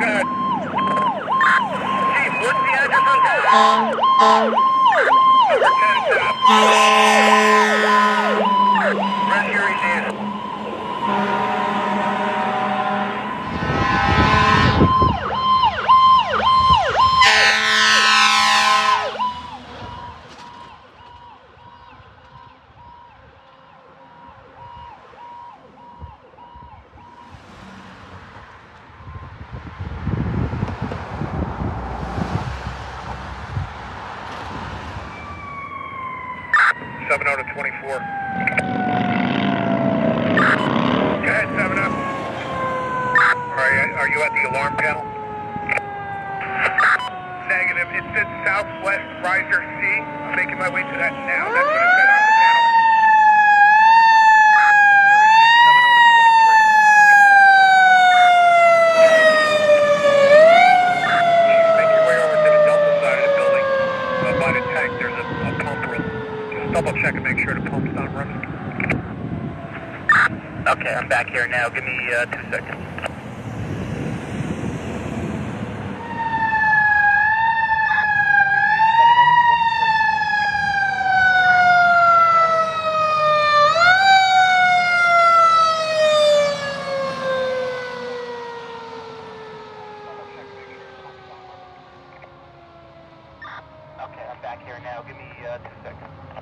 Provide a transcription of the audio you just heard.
Guard. Chief, what's the address on top? Number 10 top. Run. Seven oh out of twenty-four. Go ahead, seven up. Are you, are you at the alarm panel? Negative. It says Southwest Riser C. I'm making my way to that now. That's what said panel. Oh your way over to the Delta side of the building. By the tank, there's a, double check and make sure the pump's not running. Okay, I'm back here now. Give me uh, two seconds. Okay, I'm back here now. Give me uh, two seconds.